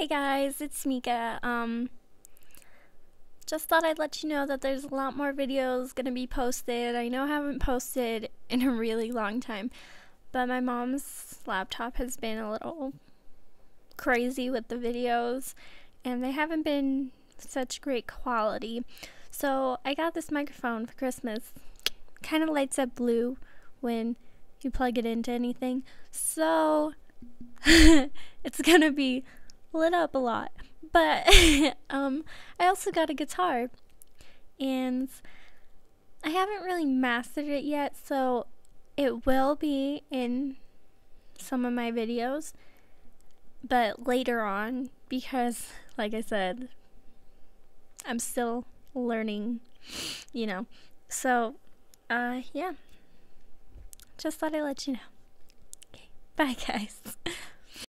Hey guys, it's Mica. Um, just thought I'd let you know that there's a lot more videos gonna be posted. I know I haven't posted in a really long time, but my mom's laptop has been a little crazy with the videos, and they haven't been such great quality. So I got this microphone for Christmas. Kind of lights up blue when you plug it into anything. So it's gonna be lit up a lot. But um, I also got a guitar, and I haven't really mastered it yet, so it will be in some of my videos, but later on because, like I said, I'm still learning, you know. So, uh, yeah. Just thought I'd let you know. Okay, bye, guys.